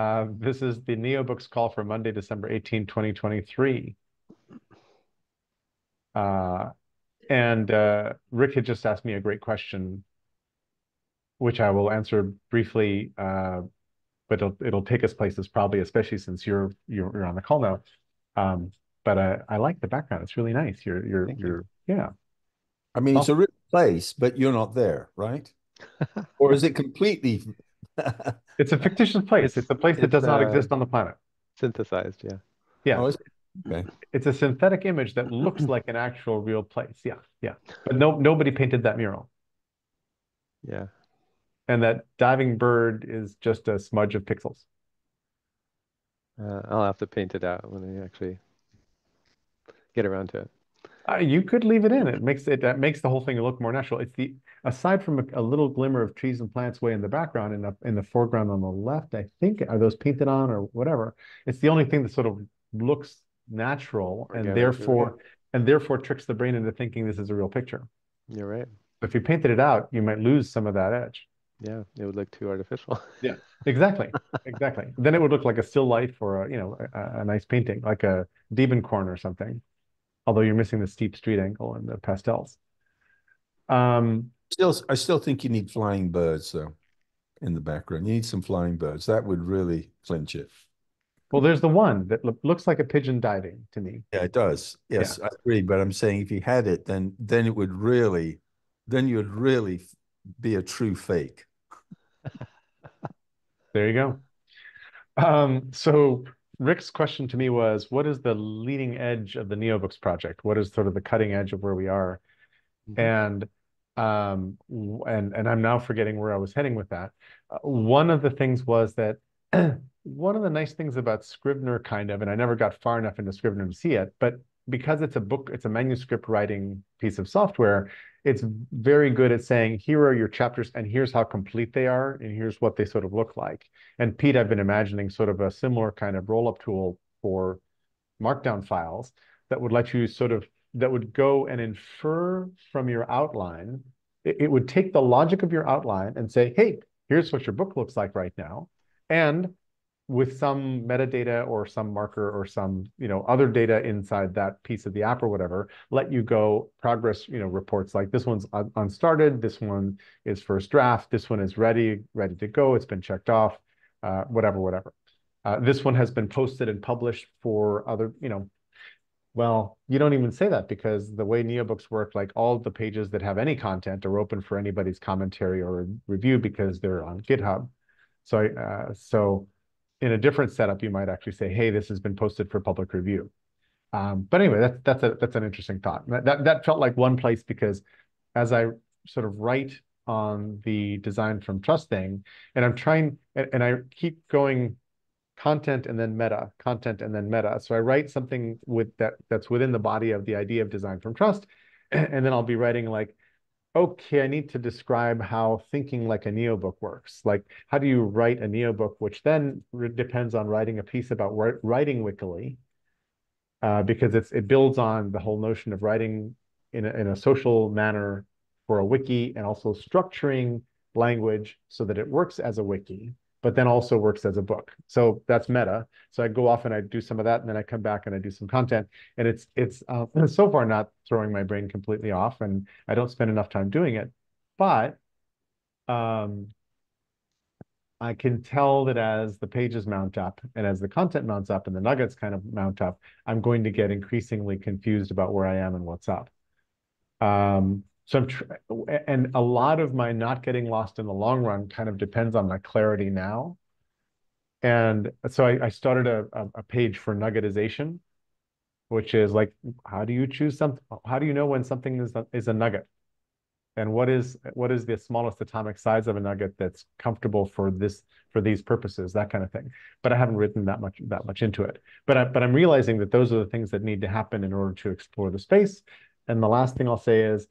Uh, this is the NeoBooks call for Monday, December 18, 2023. Uh, and uh, Rick had just asked me a great question, which I will answer briefly, uh, but it'll, it'll take us places probably, especially since you're you're, you're on the call now. Um, but I, I like the background; it's really nice. You're you're Thank you're you. yeah. I mean, it's a real place, but you're not there, right? or is it completely? it's a fictitious place. It's a place that does not uh, exist on the planet. Synthesized, yeah. Yeah. Oh, Okay. It's a synthetic image that looks like an actual real place. Yeah, yeah. But no, nobody painted that mural. Yeah. And that diving bird is just a smudge of pixels. Uh, I'll have to paint it out when I actually get around to it. Uh, you could leave it in. It makes it that makes the whole thing look more natural. It's the aside from a, a, little glimmer of trees and plants way in the background and in the foreground on the left. I think are those painted on or whatever. It's the only thing that sort of looks natural and therefore and therefore tricks the brain into thinking this is a real picture. You're right. If you painted it out, you might lose some of that edge. Yeah, it would look too artificial. yeah, exactly, exactly. Then it would look like a still life or a you know a, a nice painting, like a Diebenkorn or something. Although you're missing the steep street angle and the pastels. Um, still, I still think you need flying birds though in the background. You need some flying birds. That would really clinch it. Well, there's the one that lo looks like a pigeon diving to me. Yeah, it does. Yes, yeah. I agree. But I'm saying if you had it, then then it would really, then you would really be a true fake. there you go. Um, so Rick's question to me was, what is the leading edge of the NeoBooks project? What is sort of the cutting edge of where we are? Mm -hmm. And um, and and I'm now forgetting where I was heading with that. Uh, one of the things was that one of the nice things about Scrivener kind of, and I never got far enough into Scrivener to see it, but because it's a book, it's a manuscript writing piece of software, it's very good at saying, here are your chapters and here's how complete they are and here's what they sort of look like. And Pete, I've been imagining sort of a similar kind of roll-up tool for markdown files that would let you sort of, that would go and infer from your outline. It, it would take the logic of your outline and say, hey, here's what your book looks like right now. And with some metadata or some marker or some you know other data inside that piece of the app or whatever let you go progress you know reports like this one's un unstarted this one is first draft this one is ready ready to go it's been checked off uh, whatever whatever. Uh, this one has been posted and published for other you know well you don't even say that because the way neobooks work like all the pages that have any content are open for anybody's commentary or review because they're on github. So uh, so in a different setup, you might actually say, hey, this has been posted for public review. Um, but anyway, that's that's a that's an interesting thought. That, that felt like one place because as I sort of write on the design from trust thing, and I'm trying and, and I keep going content and then meta, content and then meta. So I write something with that that's within the body of the idea of design from trust, and then I'll be writing like okay, I need to describe how thinking like a neobook works. Like, how do you write a neobook, which then depends on writing a piece about writing wikily, uh, because it's it builds on the whole notion of writing in a, in a social manner for a wiki and also structuring language so that it works as a wiki but then also works as a book. So that's meta. So I go off and I do some of that, and then I come back and I do some content. And it's it's uh, so far not throwing my brain completely off, and I don't spend enough time doing it. But um, I can tell that as the pages mount up and as the content mounts up and the nuggets kind of mount up, I'm going to get increasingly confused about where I am and what's up. Um, so I'm and a lot of my not getting lost in the long run kind of depends on my clarity now. And so I, I started a, a page for nuggetization, which is like, how do you choose something? How do you know when something is a, is a nugget? And what is what is the smallest atomic size of a nugget that's comfortable for this for these purposes, that kind of thing. But I haven't written that much that much into it. But I, but I'm realizing that those are the things that need to happen in order to explore the space. And the last thing I'll say is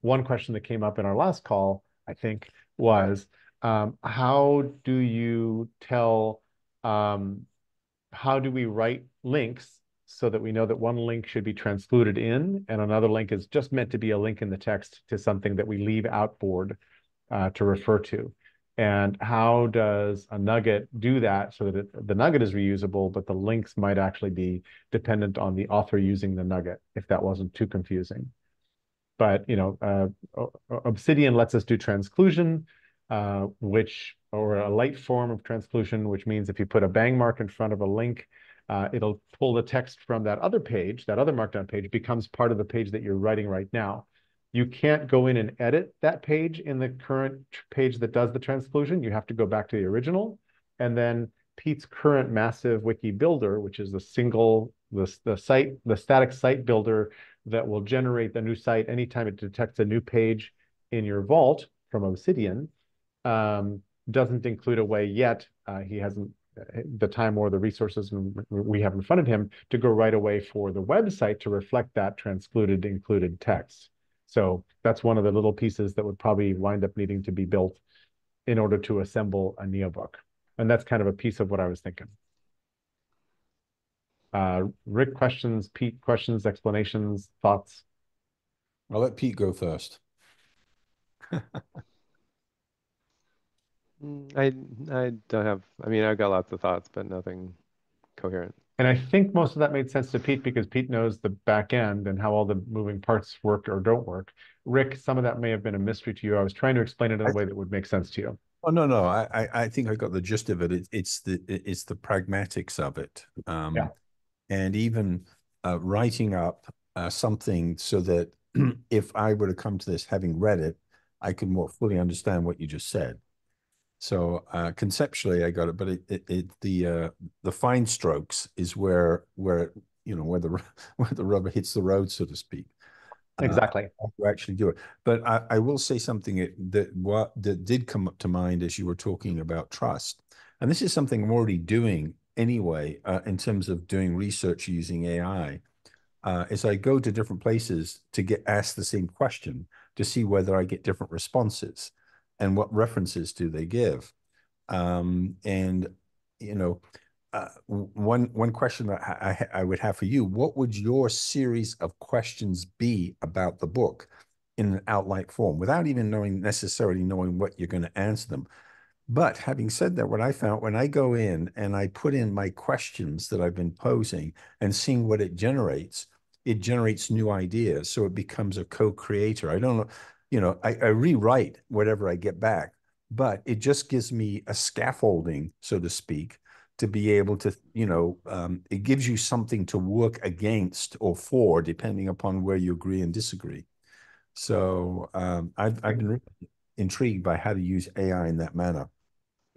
one question that came up in our last call, I think, was um, how do you tell, um, how do we write links so that we know that one link should be transcluded in and another link is just meant to be a link in the text to something that we leave outboard uh, to refer to. And how does a nugget do that so that it, the nugget is reusable, but the links might actually be dependent on the author using the nugget, if that wasn't too confusing. But you know, uh, Obsidian lets us do transclusion, uh, which or a light form of transclusion, which means if you put a bang mark in front of a link, uh, it'll pull the text from that other page, that other markdown page becomes part of the page that you're writing right now. You can't go in and edit that page in the current page that does the transclusion. You have to go back to the original. And then Pete's current massive wiki builder, which is the single, the, the site, the static site builder that will generate the new site anytime it detects a new page in your vault from Obsidian, um, doesn't include a way yet. Uh, he hasn't the time or the resources and we have in front of him to go right away for the website to reflect that transcluded included text. So that's one of the little pieces that would probably wind up needing to be built in order to assemble a NeoBook. And that's kind of a piece of what I was thinking. Uh, Rick, questions, Pete, questions, explanations, thoughts? I'll let Pete go first. Mm, I I don't have. I mean, I've got lots of thoughts, but nothing coherent. And I think most of that made sense to Pete because Pete knows the back end and how all the moving parts work or don't work. Rick, some of that may have been a mystery to you. I was trying to explain it in a way that would make sense to you. Oh no, no, I I think I got the gist of it. it it's the it's the pragmatics of it, um, yeah. And even uh, writing up uh, something so that if I were to come to this having read it, I could more fully understand what you just said. So uh, conceptually, I got it, but it, it, it the uh, the fine strokes is where where you know where the where the rubber hits the road, so to speak. Uh, exactly. To actually do it, but I, I will say something that what that did come up to mind as you were talking about trust, and this is something I'm already doing anyway uh, in terms of doing research using AI. Uh, is I go to different places to get asked the same question to see whether I get different responses and what references do they give? Um, and you know, uh, one one question that I, I would have for you: What would your series of questions be about the book in an outline form, without even knowing necessarily knowing what you're going to answer them? But having said that, what I found when I go in and I put in my questions that I've been posing and seeing what it generates, it generates new ideas. So it becomes a co-creator. I don't know you know, I, I rewrite whatever I get back, but it just gives me a scaffolding, so to speak, to be able to, you know, um, it gives you something to work against or for, depending upon where you agree and disagree. So um, I've, I've been intrigued by how to use AI in that manner.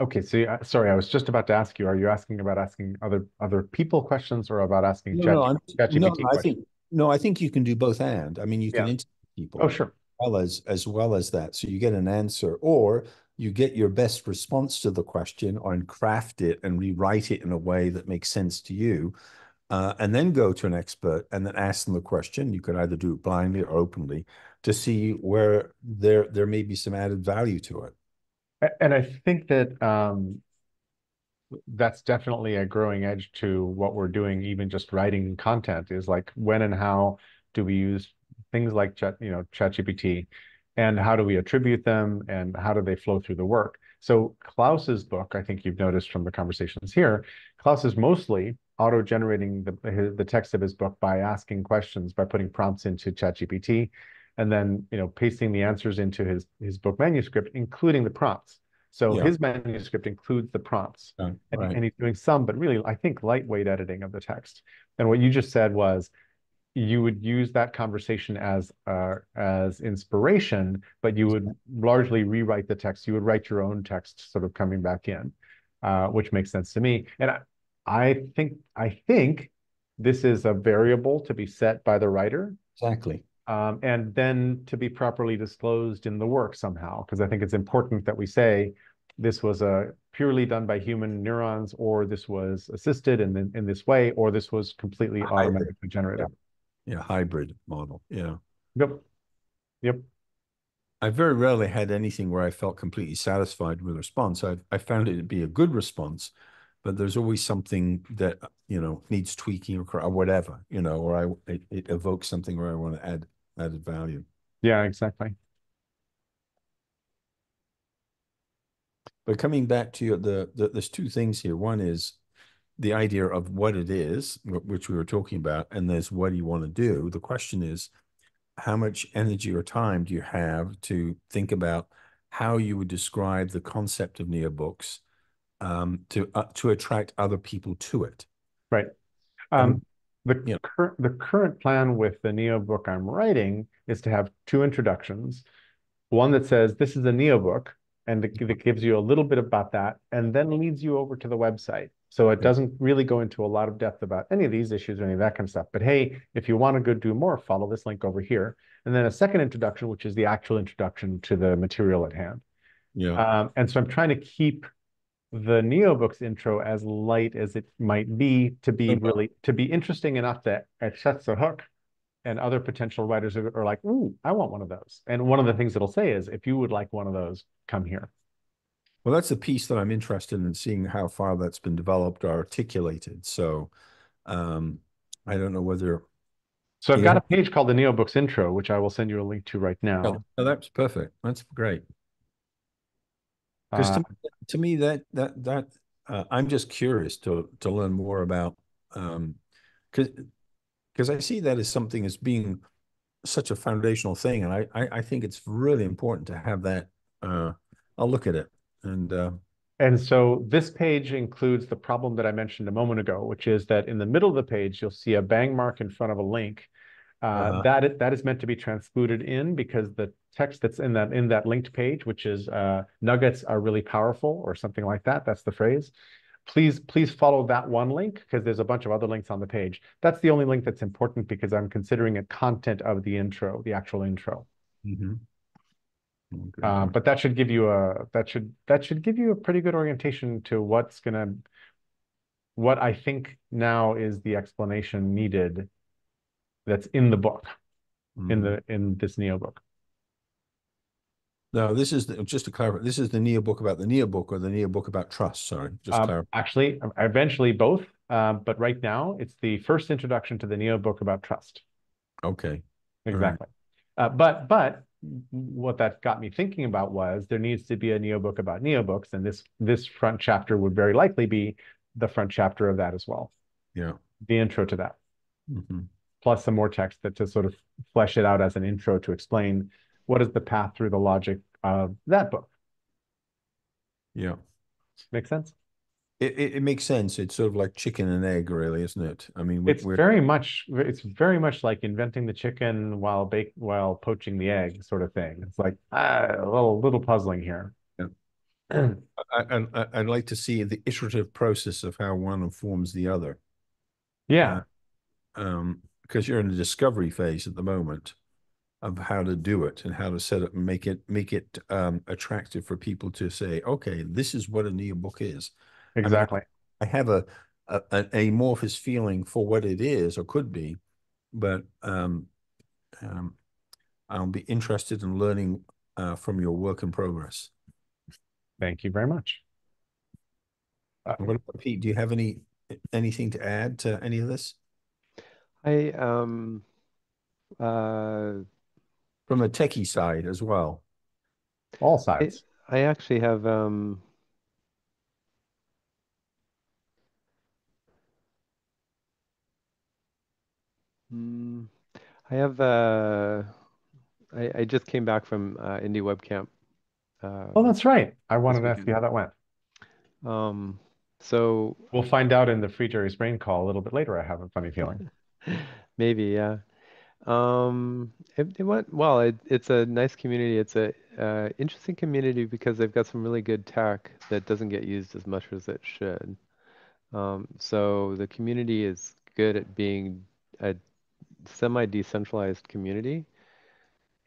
Okay, so sorry, I was just about to ask you. Are you asking about asking other other people questions or about asking no, Chat, no, no, I think no, I think you can do both and. I mean, you can interview people. Oh, sure well as as well as that. So you get an answer, or you get your best response to the question, and craft it and rewrite it in a way that makes sense to you, uh, and then go to an expert and then ask them the question. You could either do it blindly or openly to see where there there may be some added value to it. And I think that um, that's definitely a growing edge to what we're doing. Even just writing content is like when and how do we use things like chat, you know, ChatGPT, and how do we attribute them and how do they flow through the work? So Klaus's book, I think you've noticed from the conversations here, Klaus is mostly auto-generating the, the text of his book by asking questions, by putting prompts into ChatGPT, and then you know pasting the answers into his his book manuscript, including the prompts. So yeah. his manuscript includes the prompts, and, right. and he's doing some, but really I think lightweight editing of the text. And what you just said was you would use that conversation as uh, as inspiration, but you would largely rewrite the text. You would write your own text, sort of coming back in, uh, which makes sense to me. And I, I think I think this is a variable to be set by the writer. Exactly. Um, and then to be properly disclosed in the work somehow, because I think it's important that we say this was a purely done by human neurons, or this was assisted in in this way, or this was completely automatically generated. Yeah yeah, hybrid model. Yeah. Yep. Yep. I very rarely had anything where I felt completely satisfied with response. I I found it to be a good response, but there's always something that you know needs tweaking or, or whatever, you know, or I it, it evokes something where I want to add added value. Yeah, exactly. But coming back to your, the, the there's two things here. One is the idea of what it is, which we were talking about, and there's what you want to do. The question is, how much energy or time do you have to think about how you would describe the concept of neobooks um, to uh, to attract other people to it? Right. Um, the yeah. current the current plan with the Neo book I'm writing is to have two introductions. One that says this is a Neo book, and it, it gives you a little bit about that, and then leads you over to the website. So it doesn't really go into a lot of depth about any of these issues or any of that kind of stuff. But hey, if you want to go do more, follow this link over here. And then a second introduction, which is the actual introduction to the material at hand. Yeah. Um, and so I'm trying to keep the NeoBooks intro as light as it might be to be Okay. really to be interesting enough that it sets the hook and other potential writers are, are like, ooh, I want one of those. And one of the things it'll say is, if you would like one of those, come here. Well, that's the piece that I'm interested in seeing how far that's been developed or articulated. So um, I don't know whether So I've Yeah. got a page called the NeoBooks intro, which I will send you a link to right now. oh, oh, that's perfect. That's great. Because Uh, to, to me that that that uh, I'm just curious to to learn more about um because because I see that as something as being such a foundational thing, and I, I I think it's really important to have that. Uh, I'll look at it and uh, And so this page includes the problem that I mentioned a moment ago, which is that in the middle of the page, you'll see a bang mark in front of a link. Uh, Uh-huh. that is, that is meant to be transcluded in because the text that's in that in that linked page, which is uh, nuggets are really powerful or something like that. That's the phrase. Please, please follow that one link because there's a bunch of other links on the page. That's the only link that's important because I'm considering it content of the intro, the actual intro. mhm. Okay, Uh, but that should give you a that should that should give you a pretty good orientation to what's gonna what I think now is the explanation needed that's in the book, in Mhm. the in this Neo book. No, this is the, just to clarify. This is the Neo book about the Neo book or the Neo book about trust. Sorry, just Um, clarify. actually, eventually both, um, but right now it's the first introduction to the Neo book about trust. Okay. Right. Exactly. Uh, but but what that got me thinking about was there needs to be a Neo book about Neo books, and this this front chapter would very likely be the front chapter of that as well, Yeah. the intro to that. Mhm. Plus some more text that to sort of flesh it out as an intro to explain what is the path through the logic of that book. Yeah. Make sense? It, it, it makes sense. It's sort of like chicken and egg, really, isn't it? I mean, It's we're very much it's very much like inventing the chicken while bake while poaching the egg sort of thing. It's like ah, a little little puzzling here. I, I, I- I'd like to see the iterative process of how one informs the other. yeah, Um, because you're in the discovery phase at the moment of how to do it and how to set it and make it make it um attractive for people to say, okay, this is what a Neo book is. exactly. I have a, a an amorphous feeling for what it is or could be, but um, um, I'll be interested in learning uh, from your work in progress. Thank you very much. Uh, What about Pete? Do you have any anything to add to any of this I um uh from the techie side as well? all sides. I actually have um mm, I have uh I, I just came back from uh, Indie Webcamp. Uh, Oh, that's right. I wanted to ask you how that went. um so We'll find out in the Free Jerry's Brain call a little bit later. I have a funny feeling. maybe yeah. Um, it, it went well. It, it's a nice community. It's a uh, interesting community because they've got some really good tech that doesn't get used as much as it should. Um, so the community is good at being a semi-decentralized community,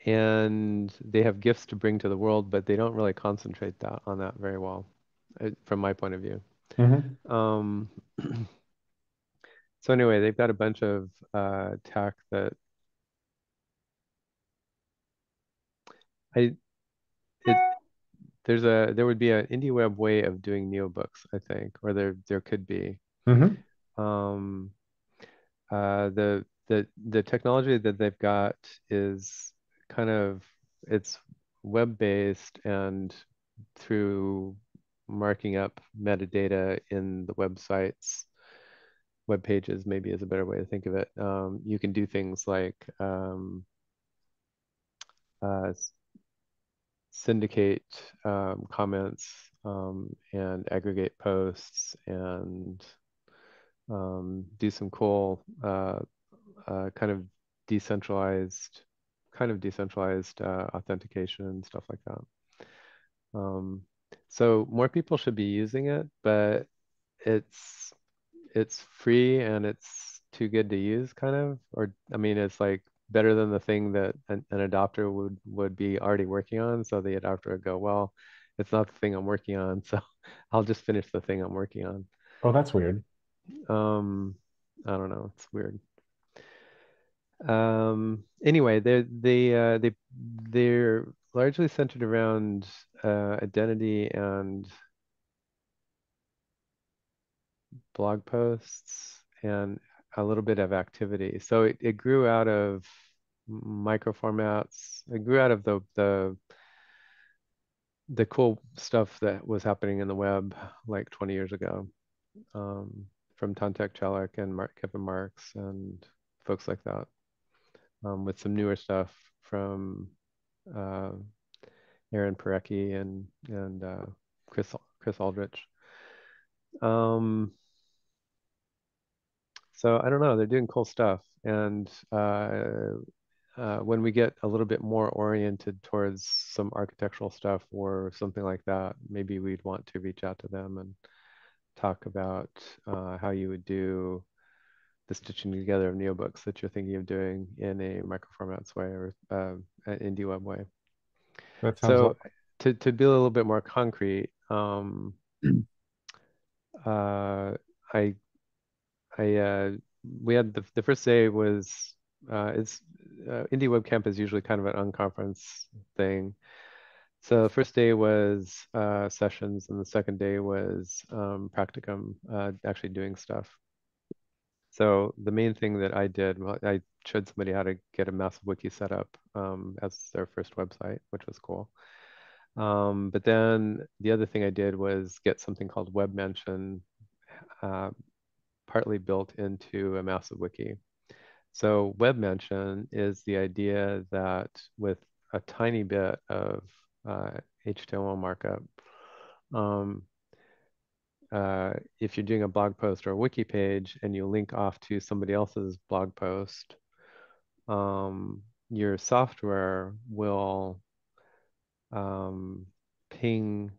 and they have gifts to bring to the world, but they don't really concentrate that on that very well, uh, from my point of view. Mhm. Um, so anyway, they've got a bunch of uh, tech that I it there's a there would be an indie web way of doing neobooks, I think, or there there could be. Mhm. Um, uh, the the the technology that they've got is kind of it's web based and through marking up metadata in the websites, web pages maybe is a better way to think of it. Um, you can do things like um, uh, syndicate um, comments um, and aggregate posts and um, do some cool uh, uh, kind of decentralized kind of decentralized uh, authentication and stuff like that. Um, so more people should be using it, but it's it's free and it's too good to use, kind of. Or I mean, it's like better than the thing that an, an adopter would would be already working on. So the adopter would go, well, it's not the thing I'm working on, so I'll just finish the thing I'm working on. Oh, that's weird. Um, I don't know. It's weird. Um, anyway, they they uh, they they're largely centered around uh, identity and blog posts and a little bit of activity. So it, it grew out of micro formats. It grew out of the the the cool stuff that was happening in the web like 20 years ago um, from Tantek Celik and Mark, Kevin Marks and folks like that um, with some newer stuff from uh, Aaron Parecki and and uh, Chris Chris Aldrich. Um, so I don't know, they're doing cool stuff, and uh, uh, when we get a little bit more oriented towards some architectural stuff or something like that, maybe we'd want to reach out to them and talk about uh, how you would do the stitching together of neobooks that you're thinking of doing in a microformats way or uh, an indie web way. That sounds So to, to be a little bit more concrete, um, uh, I I uh, we had the the first day was uh, it's uh, Indie Web Camp is usually kind of an unconference thing. So the first day was uh, sessions, and the second day was um, practicum, uh, actually doing stuff. So the main thing that I did, well, I showed somebody how to get a massive wiki set up um, as their first website, which was cool. Um, but then the other thing I did was get something called Web Mention, uh, partly built into a massive wiki. So Web Mention is the idea that with a tiny bit of uh, HTML markup, um, uh, if you're doing a blog post or a wiki page and you link off to somebody else's blog post, um, your software will um, ping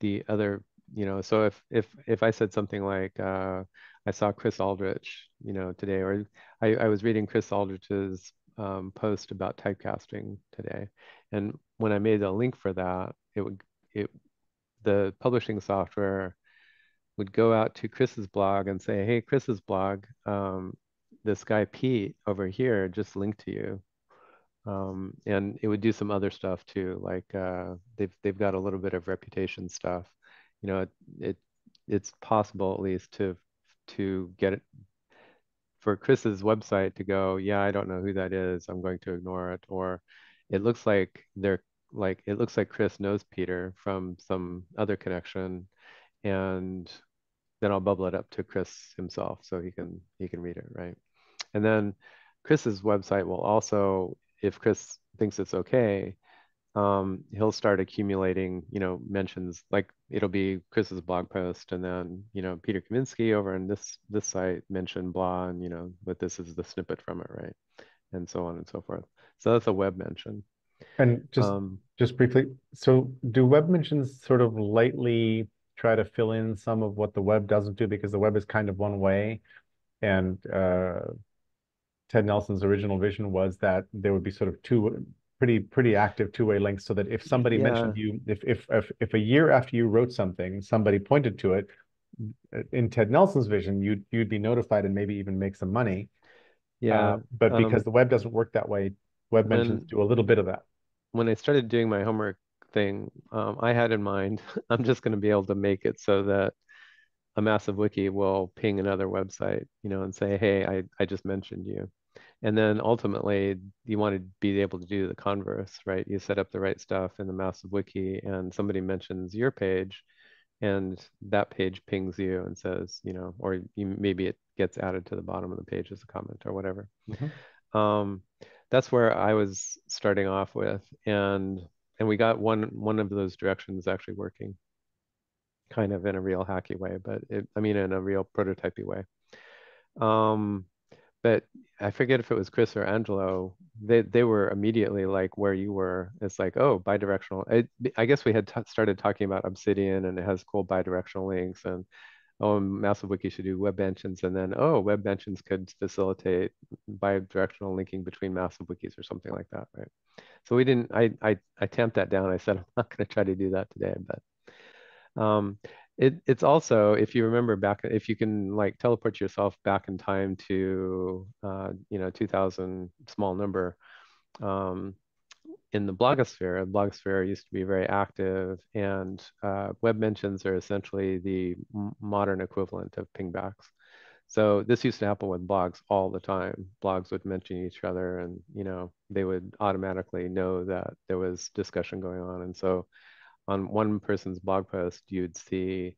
the other, you know, so if if if I said something like uh, I saw Chris Aldrich, you know, today, or I, I was reading Chris Aldrich's um, post about typecasting today, and when I made a link for that, it would it the publishing software would go out to Chris's blog and say, "Hey, Chris's blog, um, this guy Pete over here just linked to you." Um, and it would do some other stuff too, like uh, they've they've got a little bit of reputation stuff. You know, it, it it's possible at least to to get it for Chris's website to go, yeah, I don't know who that is. I'm going to ignore it. Or it looks like they're like it looks like Chris knows Peter from some other connection, and then I'll bubble it up to Chris himself so he can he can read it, right? And then Chris's website will also, if Chris thinks it's okay, um, he'll start accumulating, you know, mentions like it'll be Chris's blog post, and then you know Peter Kaminski over on this this site mentioned blah, and you know, but this is the snippet from it, right? And so on and so forth. So that's a web mention. and just Um, just briefly, so do web mentions sort of lightly try to fill in some of what the web doesn't do because the web is kind of one way, and uh, Ted Nelson's original vision was that there would be sort of two pretty pretty active two-way links so that if somebody Yeah. mentioned you, if if if if a year after you wrote something, somebody pointed to it, uh, in Ted Nelson's vision, you'd you'd be notified and maybe even make some money. yeah. Uh, but um, because the web doesn't work that way, web mentions when- do a little bit of that. when I started doing my homework thing, um, I had in mind I'm just going to be able to make it so that a massive wiki will ping another website, you know, and say, hey, I, I just mentioned you. And then ultimately, you want to be able to do the converse, right? You set up the right stuff in the massive wiki, and somebody mentions your page, and that page pings you and says, you know, or you, maybe it gets added to the bottom of the page as a comment or whatever. Mm-hmm. Um, that's where I was starting off with, and and we got one one of those directions actually working, kind of in a real hacky way, but it, I mean in a real prototypey way. Um, but I forget if it was Chris or Angelo. They they were immediately like where you were. It's like oh bidirectional. I, I guess we had started talking about Obsidian and it has cool bidirectional links and oh Massive Wiki should do web mentions and then oh web mentions could facilitate bidirectional linking between Massive Wikis or something like that, right? So we didn't. I I I tamped that down. I said I'm not going to try to do that today, but um, it, it's also if you remember back if you can like teleport yourself back in time to uh, you know 2000 small number um, in the blogosphere blogosphere used to be very active and uh, web mentions are essentially the modern equivalent of pingbacks so this used to happen with blogs all the time. Blogs would mention each other and you know they would automatically know that there was discussion going on. And so on one person's blog post, you'd see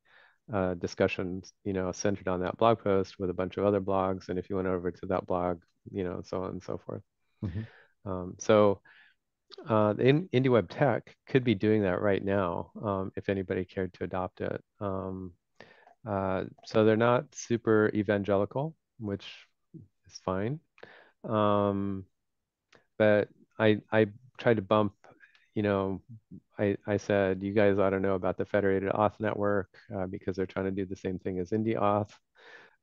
uh, discussions, you know, centered on that blog post with a bunch of other blogs. And if you went over to that blog, you know, so on and so forth. Mm-hmm. Um, so uh, in IndieWeb Tech could be doing that right now um, if anybody cared to adopt it. Um, uh, so they're not super evangelical, which is fine. Um, but I I tried to bump you know, I, I said, you guys ought to know about the federated auth network uh, because they're trying to do the same thing as IndieAuth.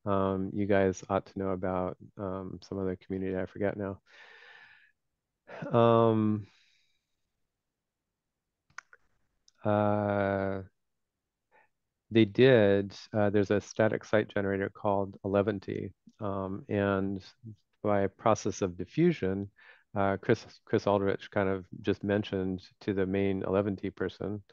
Um, you guys ought to know about um, some other community, I forget now. Um, uh, they did, uh, there's a static site generator called Eleventy, um, and by process of diffusion, uh, Chris Chris Aldrich kind of just mentioned to the main Eleventy person,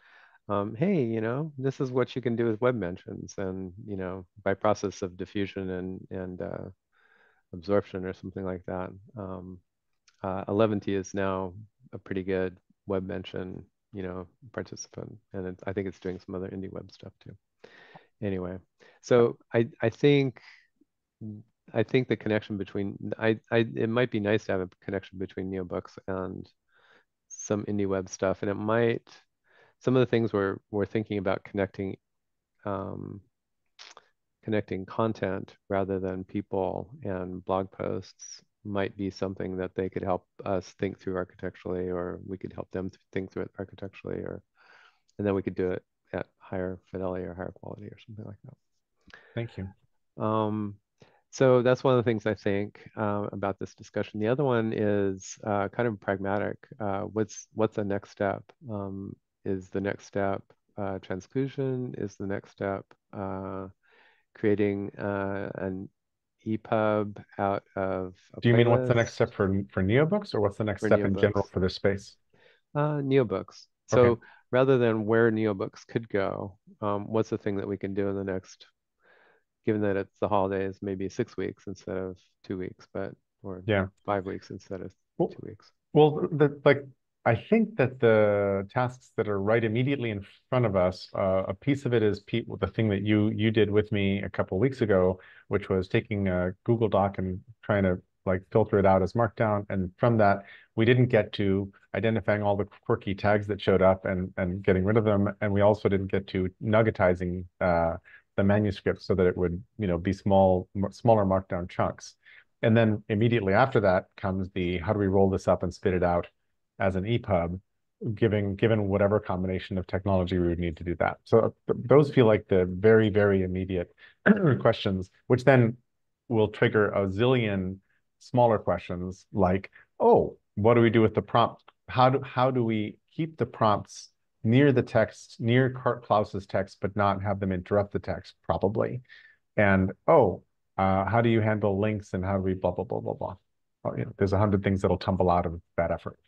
um, hey, you know, this is what you can do with web mentions, and you know, by process of diffusion and and uh, absorption or something like that. Um, uh, Eleventy is now a pretty good web mention, you know, participant, and it, I think it's doing some other indie web stuff too. Anyway, so I I think I think the connection between I, I it might be nice to have a connection between NeoBooks and some indie web stuff, and it might some of the things we're we're thinking about connecting um, connecting content rather than people and blog posts might be something that they could help us think through architecturally, or we could help them think through it architecturally, or and then we could do it at higher fidelity or higher quality or something like that. Thank you. Um, so that's one of the things I think uh, about this discussion. The other one is uh, kind of pragmatic. Uh, what's what's the next step? Um, is the next step uh, transclusion? Is the next step uh, creating uh, an EPUB out of? Do you mean what's the next step for for NeoBooks, or what's the next for step NeoBooks. in general for this space? NeoBooks. So okay. rather than where NeoBooks could go, um, what's the thing that we can do in the next given that it's the holidays, maybe six weeks instead of two weeks, but or yeah, five weeks instead of well, two weeks. Well, the, like I think that the tasks that are right immediately in front of us, uh, a piece of it is Pete, the thing that you you did with me a couple of weeks ago, which was taking a Google Doc and trying to like filter it out as Markdown, and from that we didn't get to identifying all the quirky tags that showed up and and getting rid of them, and we also didn't get to nuggetizing uh, the manuscript so that it would, you know, be small, smaller markdown chunks. And then immediately after that comes the how do we roll this up and spit it out as an EPUB, given given whatever combination of technology we would need to do that. So uh, those feel like the very very immediate questions, which then will trigger a zillion smaller questions like, oh, what do we do with the prompt? How do how do we keep the prompts near the text, near Klaus's text, but not have them interrupt the text, probably. And, oh, uh, how do you handle links and how do we blah, blah, blah, blah, blah. Oh, you know, there's a hundred things that'll tumble out of that effort.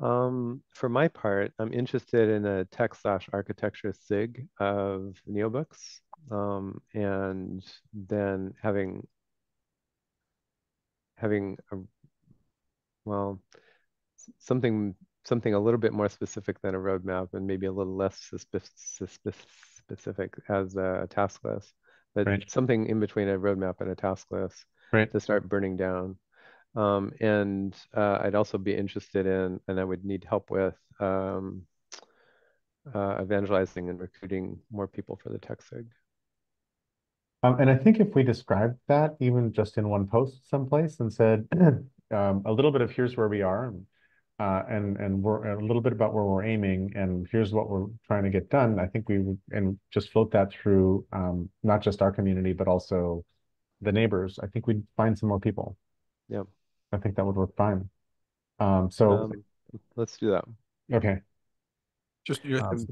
Um, for my part, I'm interested in a tech slash architecture SIG of NeoBooks, um, and then having having a well something something a little bit more specific than a roadmap and maybe a little less specific as a task list, but right. something in between a roadmap and a task list right. to start burning down. Um, and uh, I'd also be interested in, and I would need help with um, uh, evangelizing and recruiting more people for the TechSig. Um, and I think if we described that even just in one post someplace and said um, a little bit of here's where we are and uh, and and we're a little bit about where we're aiming and here's what we're trying to get done. I think we would and just float that through um, not just our community but also the neighbors. I think we'd find some more people. Yeah, I think that would work fine. Um, so um, let's do that. Okay. Just your, um,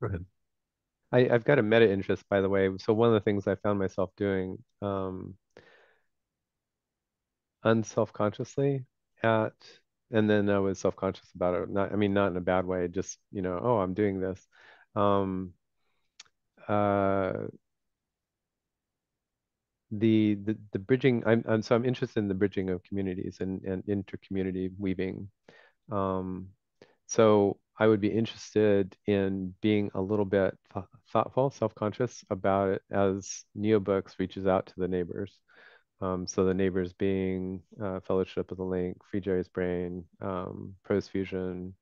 go ahead. I, I've got a meta interest, by the way. So one of the things I found myself doing um, unself-consciously at and then I was self-conscious about it. Not, I mean, not in a bad way. Just you know, oh, I'm doing this. Um, uh, the the the bridging. I'm, I'm so I'm interested in the bridging of communities and and inter-community weaving. Um, so I would be interested in being a little bit thoughtful, self-conscious about it as NeoBooks reaches out to the neighbors. Um, so the neighbors being uh, Fellowship of the Link, Free Jerry's Brain, um, Pros Fusion,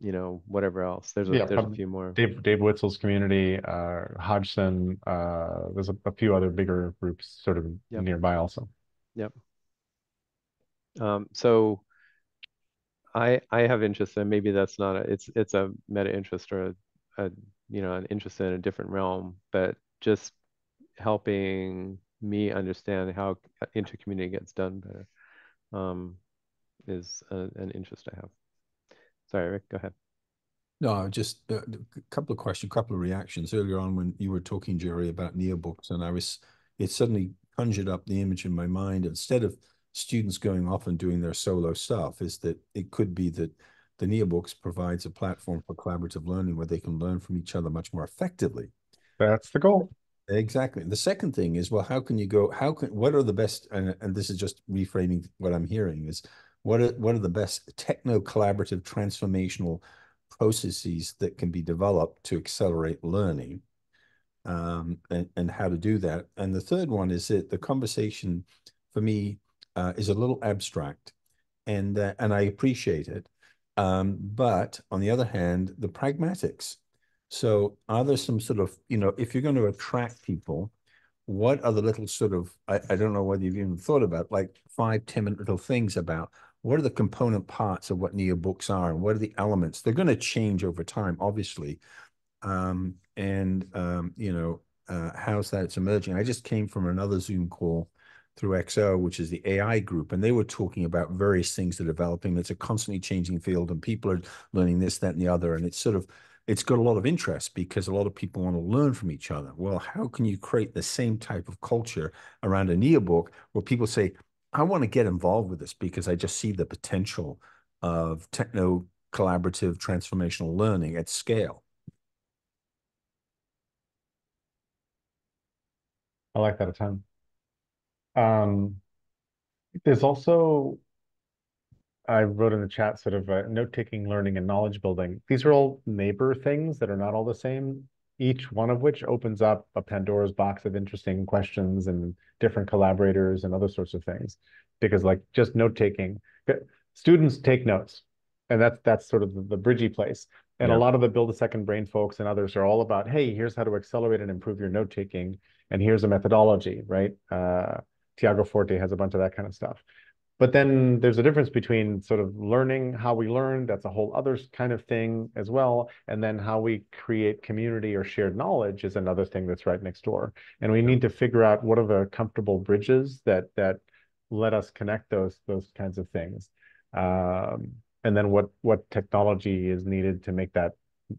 you know, whatever else. There's a, yeah, there's a few more. Dave Dave Witzel's community, uh, Hodgson. Uh, there's a, a, few other bigger groups sort of yep. nearby also. Yep. Um, so I I have interest, and maybe that's not a it's it's a meta interest or a, a you know an interest in a different realm, but just helping me understand how intercommunity gets done better um, is a, an interest I have. Sorry, Rick, go ahead. No, just uh, a couple of questions, a couple of reactions earlier on when you were talking, Jerry, about neobooks, and I was, it suddenly conjured up the image in my mind. Instead of students going off and doing their solo stuff, is that it could be that the neobooks provides a platform for collaborative learning where they can learn from each other much more effectively. That's the goal. Exactly. The second thing is, well, how can you go? How can what are the best? And, and this is just reframing what I'm hearing is what are what are the best techno collaborative transformational processes that can be developed to accelerate learning, um, and and how to do that. And the third one is that the conversation for me uh, is a little abstract, and uh, and I appreciate it. Um, but on the other hand, the pragmatics so are there some sort of, you know, if you're going to attract people, what are the little sort of, I, I don't know whether you've even thought about like five, 10 minute little things about what are the component parts of what Neo books are and what are the elements? They're going to change over time, obviously. Um, and, um, you know, uh, how's that it's emerging. I just came from another Zoom call through XO, which is the AI group, and they were talking about various things that are developing. It's a constantly changing field, and people are learning this, that, and the other. And it's sort of it's got a lot of interest because a lot of people want to learn from each other. Well, how can you create the same type of culture around a neobook where people say, I want to get involved with this because I just see the potential of techno collaborative transformational learning at scale. I like that a ton. Um, there's also I wrote in the chat sort of uh, note-taking, learning, and knowledge building. These are all neighbor things that are not all the same, each one of which opens up a Pandora's box of interesting questions and different collaborators and other sorts of things. Because like just note-taking, students take notes, and that's that's sort of the, the bridgy place. And yeah. a lot of the Build a Second Brain folks and others are all about, hey, here's how to accelerate and improve your note-taking, and here's a methodology, right? Uh, Tiago Forte has a bunch of that kind of stuff. But then there's a difference between sort of learning how we learn, that's a whole other kind of thing as well. And then how we create community or shared knowledge is another thing that's right next door. And we need to figure out what are the comfortable bridges that that let us connect those those kinds of things. Um, and then what what technology is needed to make that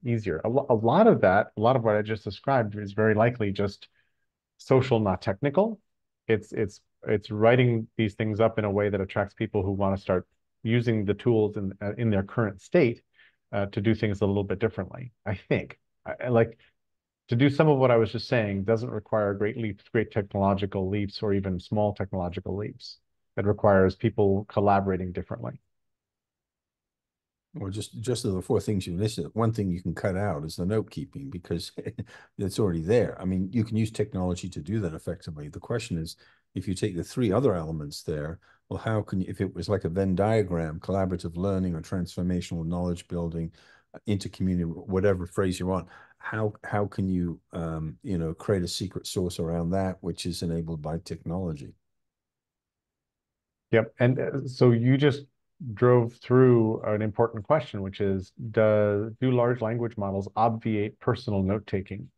easier. A, a lot of that, a lot of what I just described is very likely just social, not technical. It's it's it's writing these things up in a way that attracts people who want to start using the tools in uh, in their current state uh, to do things a little bit differently. I think I, like to do some of what I was just saying doesn't require great leaps, great technological leaps, or even small technological leaps. It requires people collaborating differently. Well, just just the four things you listed, one thing you can cut out is the note keeping because it's already there. I mean, you can use technology to do that effectively. The question is, if you take the three other elements there, well, how can you, if it was like a Venn diagram, collaborative learning or transformational knowledge building, uh, intercommunity, whatever phrase you want, how how can you um, you know create a secret source around that which is enabled by technology? Yep, and uh, so you just drove through an important question, which is, do, do large language models obviate personal note-taking?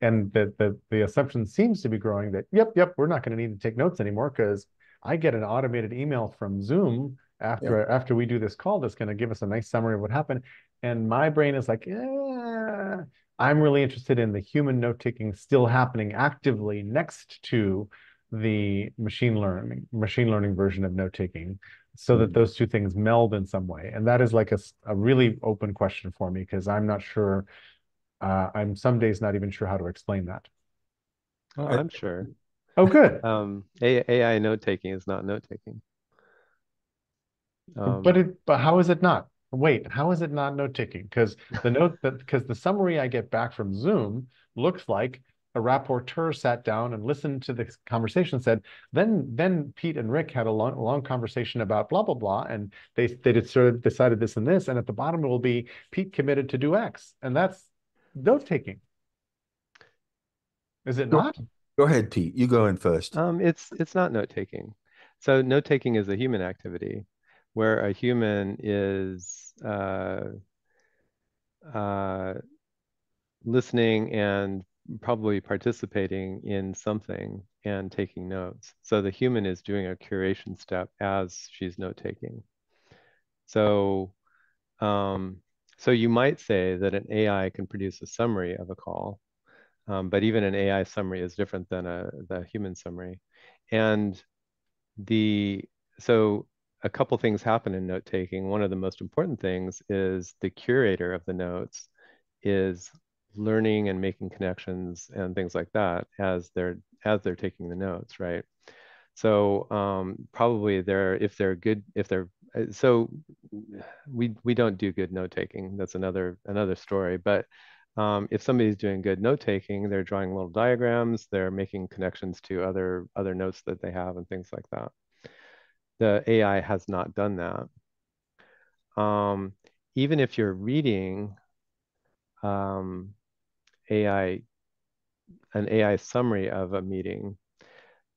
And the, the, the assumption seems to be growing that, yep, yep, we're not going to need to take notes anymore because I get an automated email from Zoom after yep. after we do this call that's going to give us a nice summary of what happened. And my brain is like, eh, I'm really interested in the human note-taking still happening actively next to the machine learning machine learning version of note-taking so that those two things meld in some way? And that is like a, a really open question for me because I'm not sure. Uh, I'm some days not even sure how to explain that. Oh, I'm sure. Oh, good. Um, AI note taking is not note taking. Um, but it, but how is it not? Wait, how is it not note taking? Because the note that because the summary I get back from Zoom looks like a rapporteur sat down and listened to the conversation said then then pete and rick had a long, long conversation about blah blah blah and they they sort of decided this and this and at the bottom it will be pete committed to do x and that's note taking. Is it not? Go ahead pete. You go in first. Um it's it's not note taking. So note taking is a human activity where a human is uh, uh, listening and probably participating in something and taking notes. So the human is doing a curation step as she's note taking. So, um, so you might say that an AI can produce a summary of a call, um, but even an AI summary is different than a the human summary. And the so a couple things happen in note taking. One of the most important things is the curator of the notes is learning and making connections and things like that as they're as they're taking the notes right so um, probably they're if they're good if they're so we we don't do good note taking. That's another another story. But um, if somebody's doing good note taking they're drawing little diagrams they're making connections to other other notes that they have and things like that. The ai has not done that. Um, even if you're reading um, AI, an AI summary of a meeting,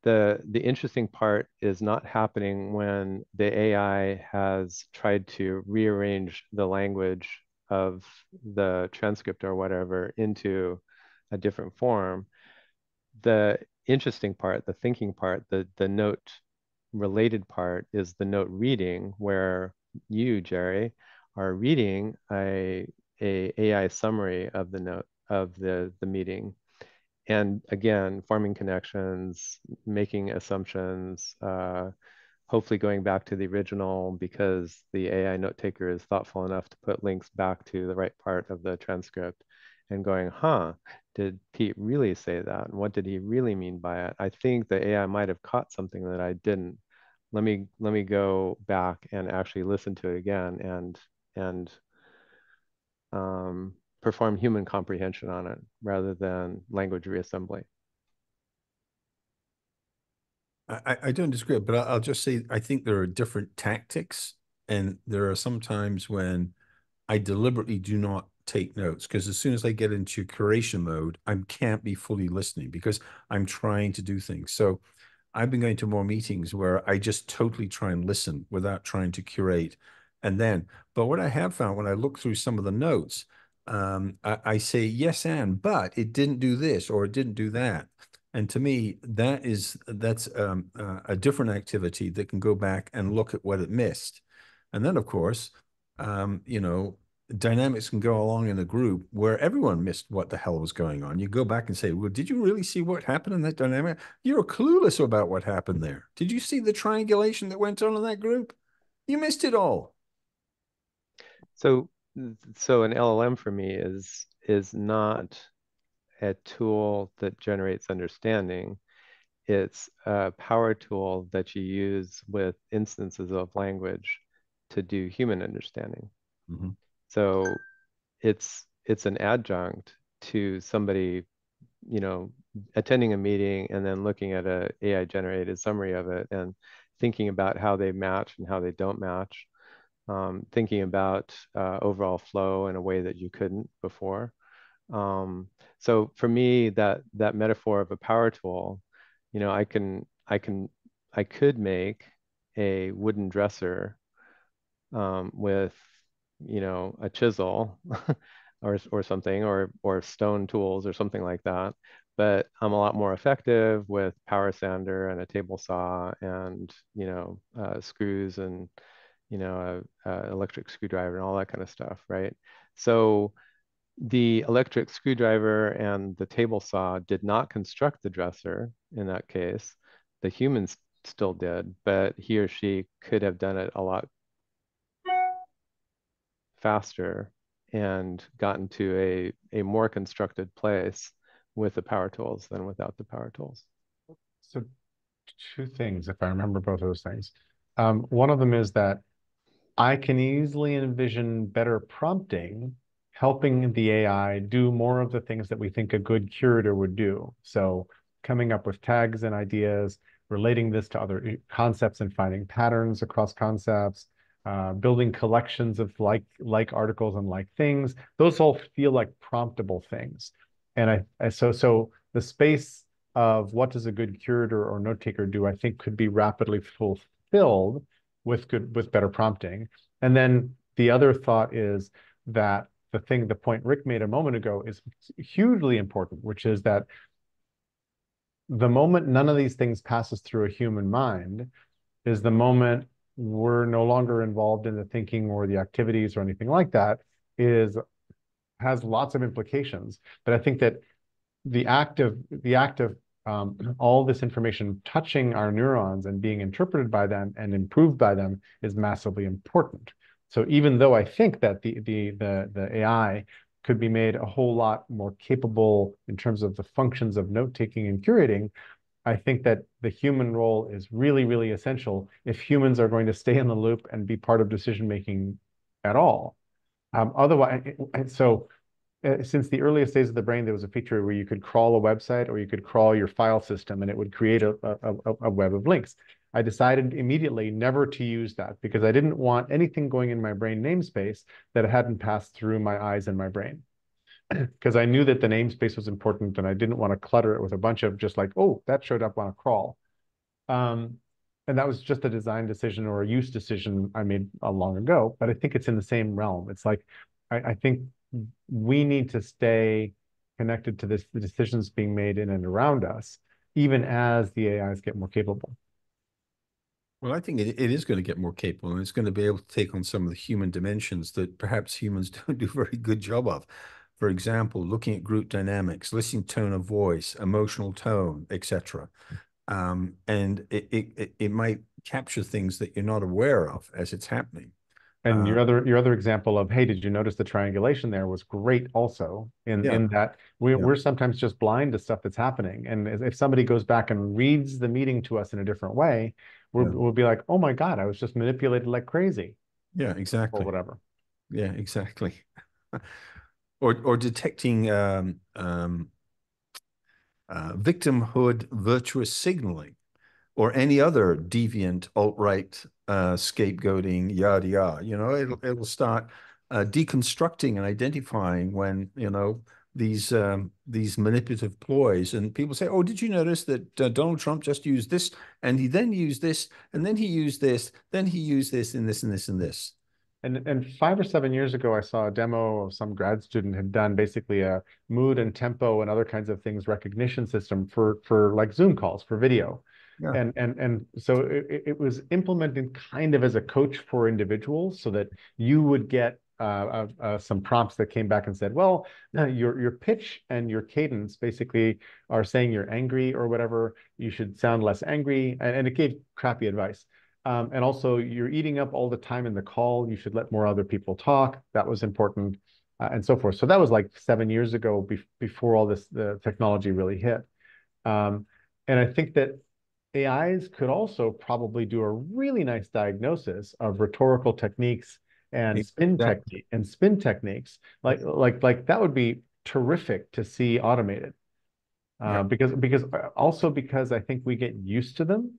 the the interesting part is not happening when the AI has tried to rearrange the language of the transcript or whatever into a different form. The interesting part, the thinking part, the the note related part is the note reading where you, Jerry, are reading a, a AI summary of the note of the, the meeting. And again, forming connections, making assumptions, uh, hopefully going back to the original because the AI note taker is thoughtful enough to put links back to the right part of the transcript and going, huh, did Pete really say that? And what did he really mean by it? I think the AI might have caught something that I didn't. Let me let me go back and actually listen to it again and and um, perform human comprehension on it rather than language reassembly. I, I don't disagree, but I'll just say I think there are different tactics, and there are some times when I deliberately do not take notes because as soon as I get into curation mode, I can't be fully listening because I'm trying to do things. So I've been going to more meetings where I just totally try and listen without trying to curate. And then, but what I have found when I look through some of the notes, um, I, I, say yes and but it didn't do this or it didn't do that. And to me that is that's um, uh, a different activity that can go back and look at what it missed. And then of course um, you know dynamics can go along in a group where everyone missed what the hell was going on. You go back and say well did you really see what happened in that dynamic? You're clueless about what happened there. Did you see the triangulation that went on in that group? You missed it all. So so an LLM for me is is not a tool that generates understanding. It's a power tool that you use with instances of language to do human understanding. Mm-hmm. So it's it's an adjunct to somebody, you know, attending a meeting and then looking at a AI generated summary of it and thinking about how they match and how they don't match, um, thinking about uh, overall flow in a way that you couldn't before. Um, so for me, that that metaphor of a power tool, you know, I can I can I could make a wooden dresser um, with you know a chisel or or something or or stone tools or something like that but I'm a lot more effective with power sander and a table saw and you know uh, screws and you know a, a electric screwdriver and all that kind of stuff right so the electric screwdriver and the table saw did not construct the dresser in that case the humans still did but he or she could have done it a lot faster and gotten to a, a more constructed place with the power tools than without the power tools. So two things, if I remember both of those things. Um, one of them is that I can easily envision better prompting helping the AI do more of the things that we think a good curator would do. So coming up with tags and ideas, relating this to other concepts and finding patterns across concepts, uh, building collections of like like articles and like things. Those all feel like promptable things. And I, I so so the space of what does a good curator or note taker do, I think could be rapidly fulfilled with good with better prompting. And then the other thought is that the thing, the point Rick made a moment ago is hugely important, which is that the moment none of these things passes through a human mind is the moment we're no longer involved in the thinking or the activities or anything like that is has lots of implications. But I think that the act of the act of um, all this information touching our neurons and being interpreted by them and improved by them is massively important. So even though I think that the the the the AI could be made a whole lot more capable in terms of the functions of note taking and curating, I think that the human role is really, really essential if humans are going to stay in the loop and be part of decision making at all. Um, otherwise, so uh, since the earliest days of the brain, there was a feature where you could crawl a website or you could crawl your file system and it would create a, a, a web of links. I decided immediately never to use that because I didn't want anything going in my brain namespace that hadn't passed through my eyes and my brain because I knew that the namespace was important and I didn't want to clutter it with a bunch of just like, oh, that showed up on a crawl. Um, and that was just a design decision or a use decision I made a long ago, but I think it's in the same realm. It's like, I, I think we need to stay connected to this, the decisions being made in and around us, even as the AIs get more capable. Well, I think it, it is going to get more capable and it's going to be able to take on some of the human dimensions that perhaps humans don't do a very good job of. For example, looking at group dynamics, listening tone of voice, emotional tone, etc. Um, and it, it it might capture things that you're not aware of as it's happening. And uh, your other your other example of hey, did you notice the triangulation there was great also in yeah. in that we, yeah. we're sometimes just blind to stuff that's happening. And if somebody goes back and reads the meeting to us in a different way, we yeah. we'll be like, oh my god, I was just manipulated like crazy. Yeah, exactly. Or whatever. Yeah, exactly. or or detecting um, um, uh, victimhood virtuous signaling or any other deviant alt-right uh, scapegoating yada yada. You know it'll, it'll start uh, deconstructing and identifying when you know these um, these manipulative ploys. And people say oh did you notice that uh, donald trump just used this and he then used this and then he used this then he used this and this and this and this? And and five or seven years ago, I saw a demo of some grad student had done basically a mood and tempo and other kinds of things recognition system for for like Zoom calls for video. Yeah. And and and so it, it was implemented kind of as a coach for individuals, so that you would get uh, uh, uh, some prompts that came back and said, well, your your pitch and your cadence basically are saying you're angry or whatever. You should sound less angry, and, and it gave crappy advice. Um, and also, you're eating up all the time in the call. You should let more other people talk. That was important. uh, and so forth. So that was like seven years ago be before all this the technology really hit. Um, and I think that AIs could also probably do a really nice diagnosis of rhetorical techniques and spin technique and spin techniques. Like like like that would be terrific to see automated. Uh, yeah. because because uh, also because I think we get used to them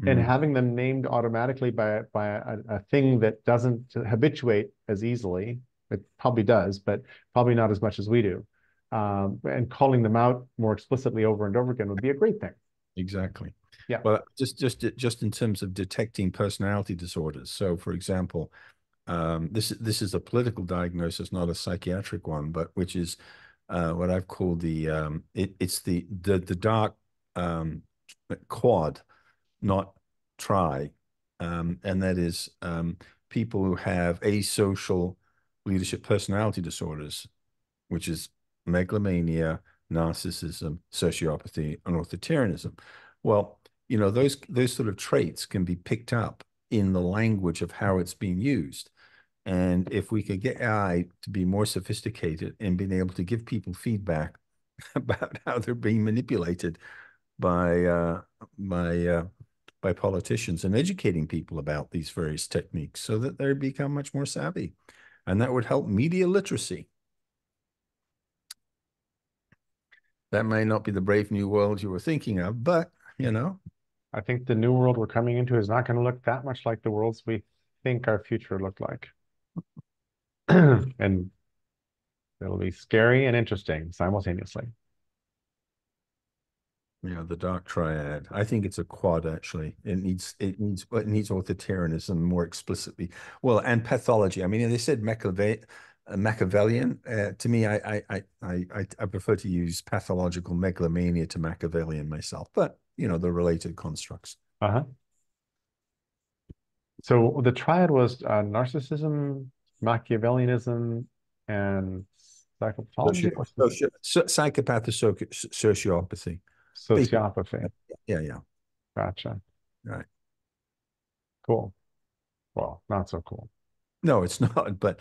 mm. and having them named automatically by by a, a thing that doesn't habituate as easily. It probably does, but probably not as much as we do. Um, and calling them out more explicitly over and over again would be a great thing. Exactly. Yeah. Well, just just just in terms of detecting personality disorders. So, for example, um, this this is a political diagnosis, not a psychiatric one, but which is uh, what I've called the um, it, it's the the the dark um, quad, not tri, um, and that is um, people who have asocial leadership personality disorders, which is megalomania, narcissism, sociopathy, and authoritarianism. Well, you know those those sort of traits can be picked up in the language of how it's being used. And if we could get AI to be more sophisticated and being able to give people feedback about how they're being manipulated by uh, by uh, by politicians and educating people about these various techniques so that they become much more savvy, and that would help media literacy. That may not be the brave new world you were thinking of, but you know, I think the new world we're coming into is not going to look that much like the worlds we think our future looked like. and it'll be scary and interesting simultaneously. Yeah, the dark triad. I think it's a quad actually. It needs it needs it needs authoritarianism more explicitly. Well, and pathology. I mean, they said Machiavellian. Uh, Machiavellian. Uh, to me, I, I I I I prefer to use pathological megalomania to Machiavellian myself, but you know the related constructs. Uh huh. So the triad was uh, narcissism, Machiavellianism and psychopathology? Soci so, psychopath sociopathy. Sociopathy. Yeah, yeah. Gotcha. Right. Cool. Well, not so cool. No, it's not. But,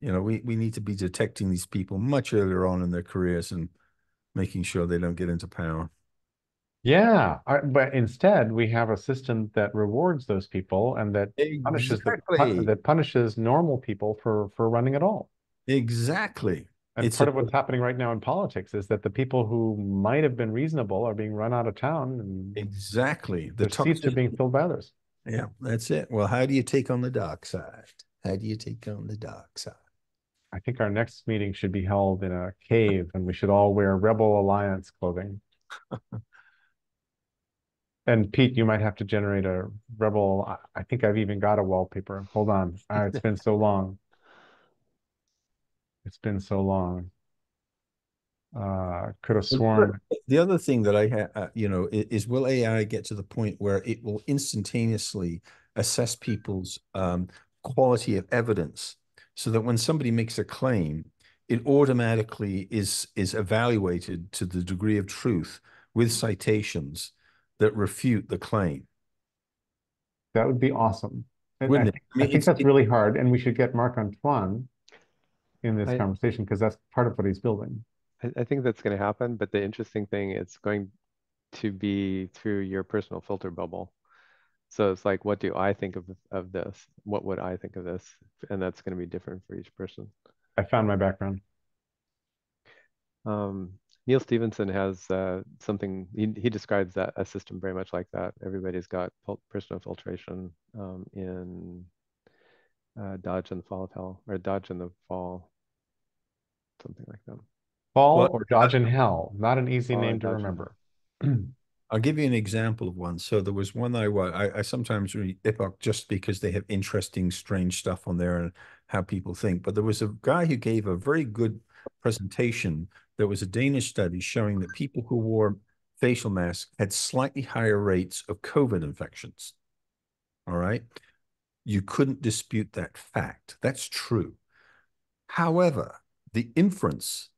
you know, we, we need to be detecting these people much earlier on in their careers and making sure they don't get into power. Yeah, but instead we have a system that rewards those people and that punishes the, that punishes normal people for for running at all. Exactly. And it's part a, of what's happening right now in politics is that the people who might have been reasonable are being run out of town and exactly the seats are being filled by others. Yeah, that's it. Well, how do you take on the dark side? How do you take on the dark side? I think our next meeting should be held in a cave and we should all wear Rebel Alliance clothing. And Pete, you might have to generate a rebel. I think I've even got a wallpaper. Hold on. Uh, it's been so long. It's been so long. Uh, could have sworn. The other thing that I have, uh, you know, is, is, will AI get to the point where it will instantaneously assess people's um, quality of evidence, so that when somebody makes a claim, it automatically is is evaluated to the degree of truth with citations that refute the claim. That would be awesome. Wouldn't I, it? I, mean, I think that's really hard, and we should get Marc Antoine in this I, conversation because that's part of what he's building. I, I think that's going to happen, but the interesting thing is going to be through your personal filter bubble. So it's like, what do I think of of this? What would I think of this? And that's going to be different for each person. I found my background. Um, Neal Stephenson has uh, something, he, he describes that a system very much like that. Everybody's got personal filtration um, in uh, Dodge and the Fall of Hell, or Dodge and the Fall, something like that. Fall well, or Dodge in Hell, not an easy name to remember. I'll give you an example of one. So there was one I, I, I sometimes read Epoch just because they have interesting, strange stuff on there and how people think. But there was a guy who gave a very good presentation there was a Danish study showing that people who wore facial masks had slightly higher rates of COVID infections. All right. You couldn't dispute that fact. That's true. However, the inference,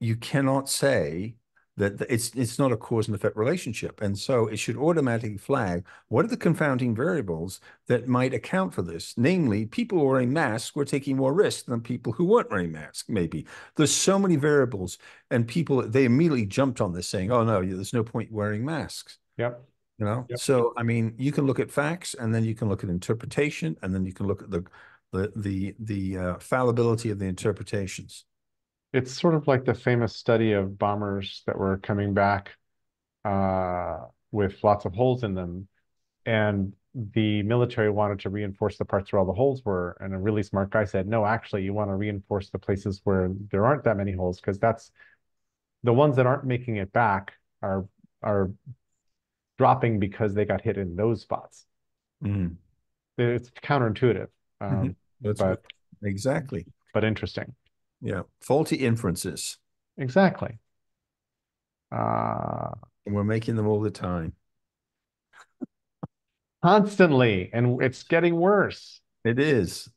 you cannot say that it's it's not a cause and effect relationship. And so it should automatically flag what are the confounding variables that might account for this? Namely, people wearing masks were taking more risk than people who weren't wearing masks, maybe. There's so many variables, and people they immediately jumped on this saying, oh no, there's no point wearing masks. Yep. You know, Yep. so I mean, you can look at facts, and then you can look at interpretation, and then you can look at the the the the uh, fallibility of the interpretations. It's sort of like the famous study of bombers that were coming back uh, with lots of holes in them. And the military wanted to reinforce the parts where all the holes were. And a really smart guy said, no, actually, you want to reinforce the places where there aren't that many holes because that's the ones that aren't making it back are are dropping because they got hit in those spots. Mm, It's counterintuitive, um, that's but exactly. but interesting. Yeah, faulty inferences, Exactly. Uh, and we're making them all the time. constantly, and it's getting worse. It is.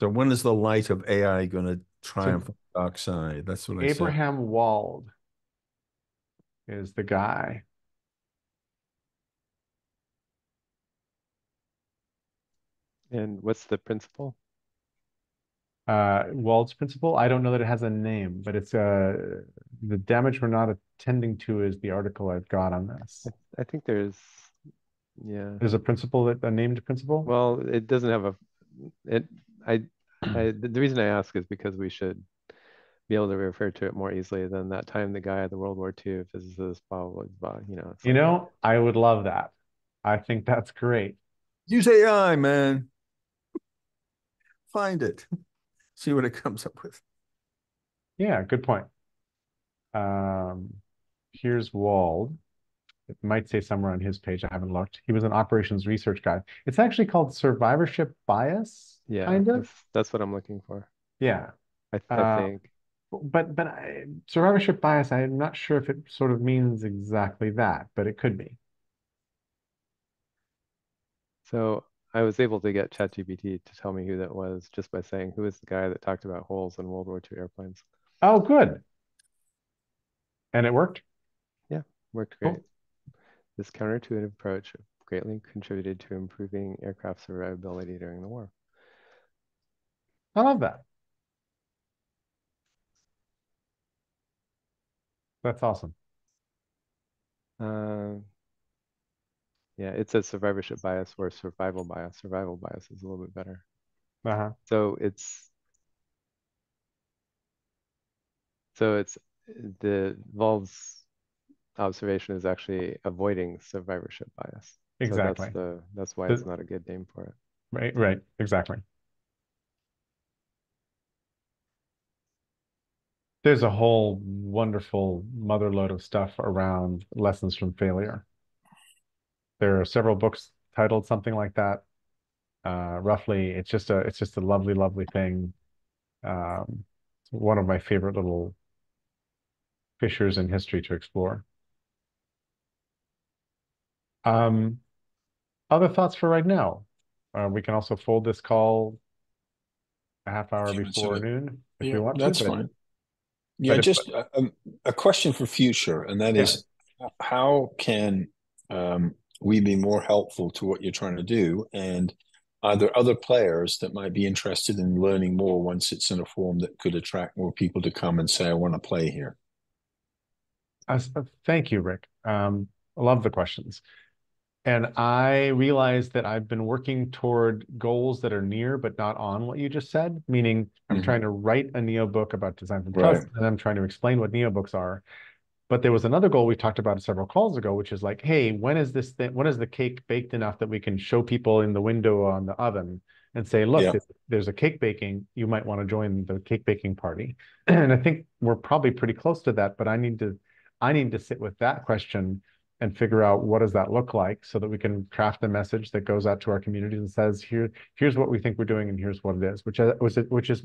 So when is the light of AI going to triumph on the dark side? That's what I say. Abraham Wald is the guy. And what's the principle? Uh, Wald's principle. I don't know that it has a name, but it's uh the damage we're not attending to is the article I've got on this. I think there's, yeah. There's a principle that a named principle. Well, it doesn't have a, it, I, I, the the reason I ask is because we should be able to refer to it more easily than that time the guy at the World War II physicist, blah, blah, blah, you know. You like- know, I would love that. I think that's great. Use AI, man. Find it. See what it comes up with. Yeah, good point. Um, here's Wald. It might say somewhere on his page. I haven't looked. He was an operations research guy. It's actually called survivorship bias, Yeah, kind of. that's, that's what I'm looking for. Yeah. I, I Uh, think. But but I, survivorship bias, I'm not sure if it sort of means exactly that, but it could be. So I was able to get ChatGPT to tell me who that was just by saying, who is the guy that talked about holes in World War II airplanes? Oh, good. And it worked? Yeah, worked Cool. great. This counterintuitive approach greatly contributed to improving aircraft survivability during the war. I love that. That's awesome. Uh, yeah, it says survivorship bias or survival bias. Survival bias is a little bit better. Uh-huh. So it's so it's the Wald's observation is actually avoiding survivorship bias. So Exactly. that's the that's why it's not a good name for it. Right, right, exactly. There's a whole wonderful motherload of stuff around lessons from failure. There are several books titled something like that. Uh, roughly, it's just a it's just a lovely, lovely thing. Um, it's one of my favorite little fissures in history to explore. Um, other thoughts for right now? Uh, we can also fold this call a half hour you to. before noon if Yeah, we want to. that's but- fine. Yeah, just a, um, a question for future, and that Yeah. is, how can um, we be more helpful to what you're trying to do? And are there other players that might be interested in learning more once it's in a form that could attract more people to come and say, "I want to play here"? Uh, thank you, Rick. Um, I love the questions. And I realize that I've been working toward goals that are near but not on what you just said, meaning I'm Mhm. trying to write a Neo book about design from Right. trust, and I'm trying to explain what Neo books are. But there was another goal we talked about several calls ago, which is like, hey, when is this thing, when is the cake baked enough that we can show people in the window on the oven and say, look, Yeah. there's, a cake baking, you might want to join the cake baking party. And I think we're probably pretty close to that, but I need to I need to sit with that question and figure out what does that look like so that we can craft a message that goes out to our communities and says, here, here's what we think we're doing and here's what it is, which I- was it, which is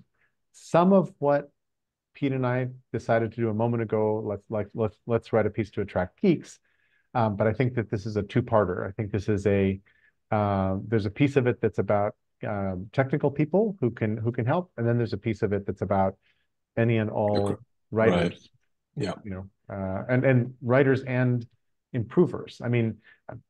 some of what Pete and I decided to do a moment ago. Let's like let's let's write a piece to attract geeks. Um, but I think that this is a two-parter. I think this is a uh, there's a piece of it that's about um, technical people who can who can help, and then there's a piece of it that's about any and all writers. Yeah. You know, uh, and and writers and improvers. I mean,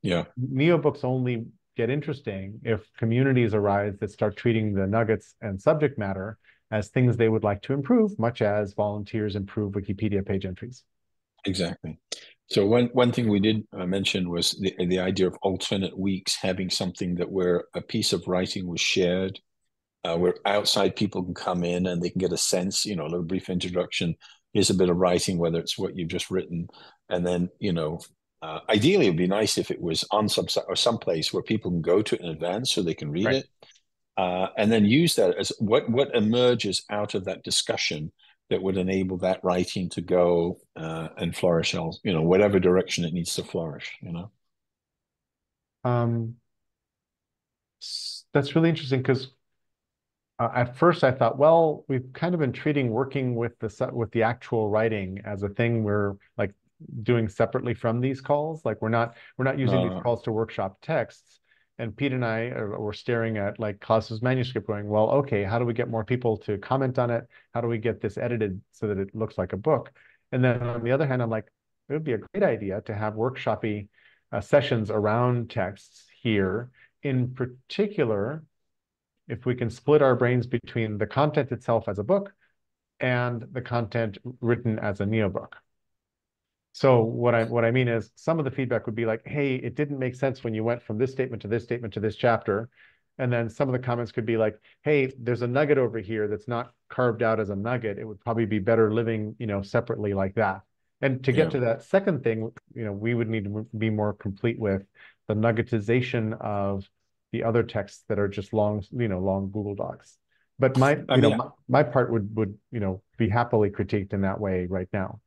Yeah. neo books only get interesting if communities arise that start treating the nuggets and subject matter as things they would like to improve, much as volunteers improve Wikipedia page entries. Exactly. So one one thing we did uh, mention was the the idea of alternate weeks, having something that where a piece of writing was shared, uh, where outside people can come in and they can get a sense, you know, a little brief introduction. Here's a bit of writing, whether it's what you've just written, and then you know, uh, ideally it'd be nice if it was on some or someplace where people can go to it in advance so they can read Right. it, uh, and then use that as what what emerges out of that discussion that would enable that writing to go uh, and flourish else, you know, whatever direction it needs to flourish, you know. Um, that's really interesting because uh, at first I thought, well, we've kind of been treating working with the with the actual writing as a thing we're like doing separately from these calls. Like we're not we're not using these Uh. calls to workshop texts. And Pete and I are, were staring at like Klaus's manuscript, going, well, okay, how do we get more people to comment on it? How do we get this edited so that it looks like a book? And then on the other hand, I'm like, it would be a great idea to have workshoppy uh, sessions around texts here. In particular, if we can split our brains between the content itself as a book and the content written as a neobook. So what I what I mean is some of the feedback would be like, hey, it didn't make sense when you went from this statement to this statement to this chapter. And then some of the comments could be like, hey, there's a nugget over here that's not carved out as a nugget. It would probably be better living, you know, separately like that. And to get Yeah. to that second thing, you know, we would need to be more complete with the nuggetization of the other texts that are just long, you know, long Google Docs. But my, I you know, my, my part would would, you know, be happily critiqued in that way right now.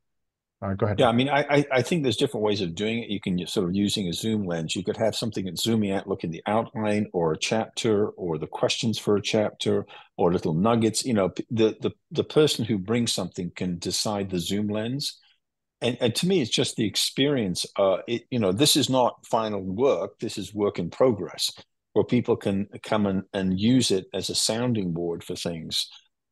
Uh, go ahead. Yeah, I mean, I, I I think there's different ways of doing it. You can sort of using a zoom lens. You could have something that's zooming out, look at the outline or a chapter or the questions for a chapter or little nuggets. You know, the the the person who brings something can decide the zoom lens. And, and to me, it's just the experience. Uh, it, you know, this is not final work. This is work in progress, where people can come and, and use it as a sounding board for things.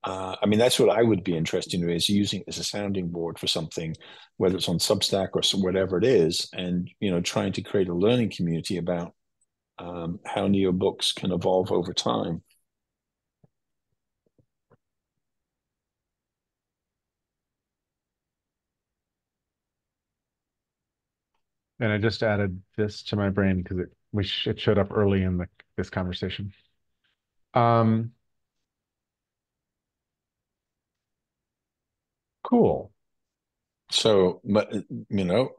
Uh, I mean, that's what I would be interested in is using as a sounding board for something, whether it's on Substack or some, whatever it is, and you know, trying to create a learning community about um, how neo books can evolve over time. And I just added this to my brain because it it showed up early in the this conversation. Um, cool. So, but you know,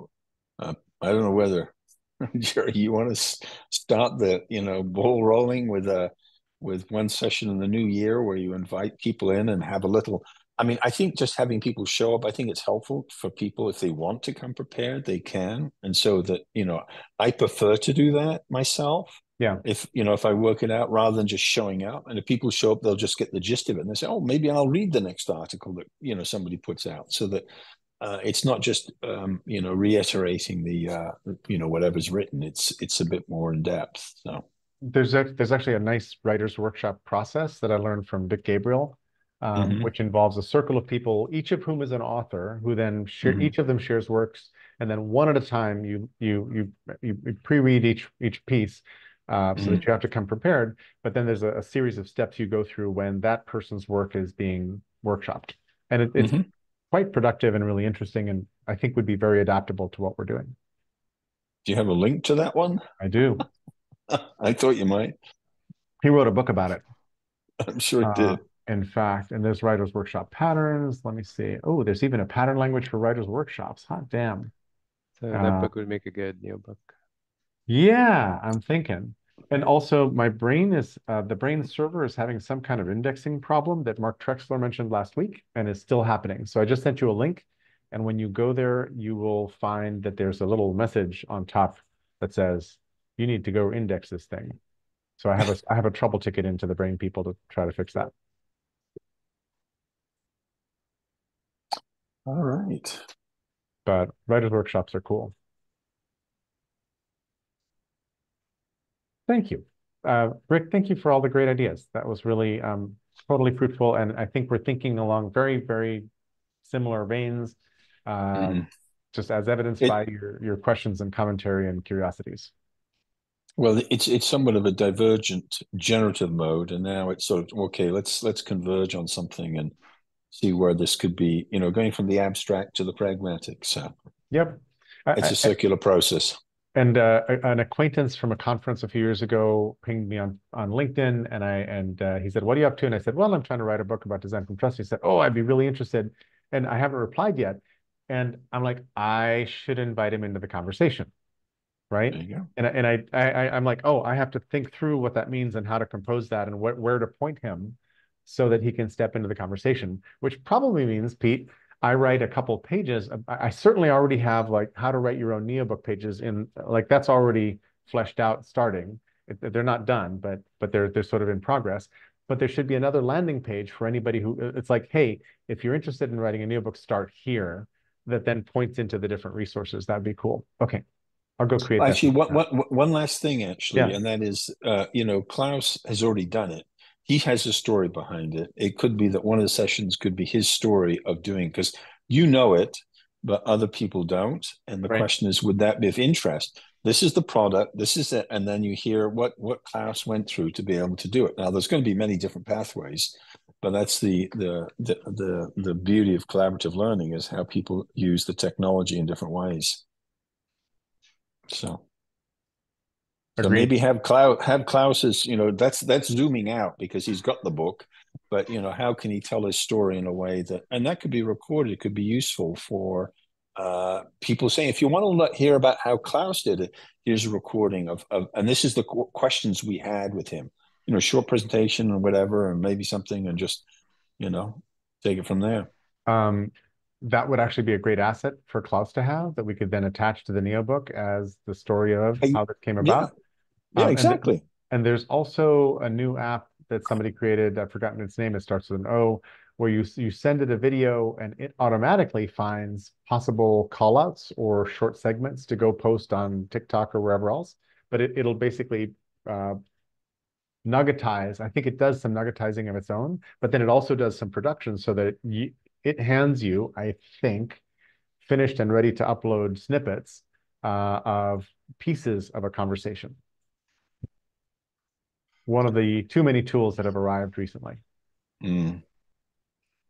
uh, I don't know whether Jerry, you want to start the you know ball rolling with a with one session in the new year where you invite people in and have a little. I mean, I think just having people show up, I think it's helpful for people if they want to come prepared, they can, and so that you know, I prefer to do that myself. Yeah. If you know, if I work it out rather than just showing up, and if people show up, they'll just get the gist of it, and they say, "Oh, maybe I'll read the next article that you know somebody puts out," so that uh, it's not just um, you know reiterating the uh, you know whatever's written. It's it's a bit more in depth. So There's a, there's actually a nice writer's workshop process that I learned from Dick Gabriel, um, Mhm. which involves a circle of people, each of whom is an author, who then share Mhm. each of them shares works, and then one at a time you you you you, you pre-read each each piece. Uh, so that you have to come prepared, but then there's a, a series of steps you go through when that person's work is being workshopped, and it, it's Mhm. quite productive and really interesting, and I think would be very adaptable to what we're doing. do you have a link to that one? I do. I thought you might. He wrote a book about it. I'm sure he Uh, did. in fact, and there's writers workshop patterns. Let me see. Oh, there's even a pattern language for writers workshops. Hot damn. So Uh, that book would make a good neobook. Yeah, I'm thinking. And also my brain is uh, the brain server is having some kind of indexing problem that Mark Trexler mentioned last week and is still happening. So I just sent you a link. And when you go there, you will find that there's a little message on top that says, you need to go index this thing. So I have a I have a trouble ticket into the brain people to try to fix that. All right. But writers workshops are cool. Thank you. Uh, Rick, thank you for all the great ideas. That was really um, totally fruitful. And I think we're thinking along very, very similar veins, uh, Mhm. just as evidenced It- by your your questions and commentary and curiosities. Well, it's it's somewhat of a divergent generative mode, and now it's sort of okay. Let's let's converge on something and see where this could be. You know, going from the abstract to the pragmatic. So Yep. It's I- a circular process. And uh, an acquaintance from a conference a few years ago pinged me on on LinkedIn, and I and uh, he said, "What are you up to?" And I said, "Well, I'm trying to write a book about design from trust." He said, "Oh, I'd be really interested," and I haven't replied yet. And I'm like, I should invite him into the conversation, right? And I- and I, I I- I'm like, oh, I have to think through what that means and how to compose that and wh where to point him so that he can step into the conversation, which probably means, Pete, I write a couple pages. I, I certainly already have like how to write your own NeoBook pages in like that's already fleshed out starting. They're not done, but but they're they're sort of in progress. But there should be another landing page for anybody who it's like, hey, if you're interested in writing a NeoBook, start here. That then points into the different resources. That'd be cool. Okay, I'll go create. Actually, one, one, one last thing, actually, Yeah. and that is, uh, you know, Klaus has already done it. He has a story behind it. It could be that one of the sessions could be his story of doing, because you know it, but other people don't. And the Right. question is, would that be of interest? This is the product. This is it, and then you hear what what Klaus went through to be able to do it. Now, there's going to be many different pathways, but that's the the the the, the beauty of collaborative learning is how people use the technology in different ways. So. So maybe have Klaus have Klaus's, you know, that's that's zooming out because he's got the book, but you know, how can he tell his story in a way that and that could be recorded, it could be useful for uh people saying if you want to let, hear about how Klaus did it, here's a recording of, of and this is the qu- questions we had with him. You know, short presentation or whatever, and maybe something and just, you know, take it from there. Um, that would actually be a great asset for Klaus to have that we could then attach to the Neo book as the story of how this came about. Yeah, Um, and- exactly. And there's also a new app that somebody created. I've forgotten its name. It starts with an O, where you you send it a video and it automatically finds possible callouts or short segments to go post on TikTok or wherever else. But it, it'll basically uh, nuggetize. I think it does some nuggetizing of its own, but then it also does some production so that you, it hands you, I think, finished and ready to upload snippets uh, of pieces of a conversation. One of the too many tools that have arrived recently. Mm.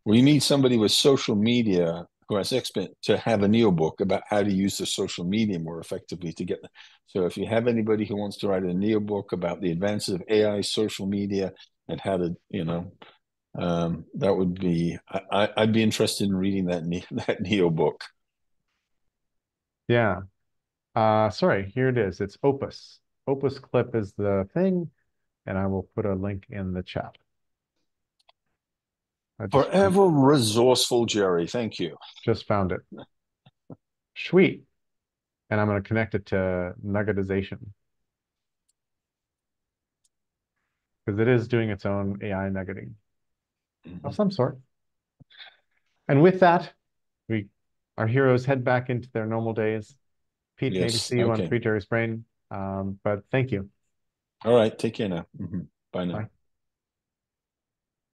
Well, you need somebody with social media who has expert to have a neo book about how to use the social media more effectively to get. So, if you have anybody who wants to write a neo book about the advances of AI, social media, and how to, you know, um, that would be. I, I- I'd be interested in reading that ne- that neo book. Yeah. Uh, sorry, here it is. It's Opus. Opus Clip is the thing, and I will put a link in the chat. Just, Forever resourceful, Jerry. Thank you. just found it. Sweet. And I'm going to connect it to nuggetization. Because it is doing its own AI nuggeting of some sort. And with that, we our heroes head back into their normal days. Pete, Yes, see you on okay. Free Jerry's Brain. Um, but thank you. All right. Take care now. Mhm. Bye now. Bye.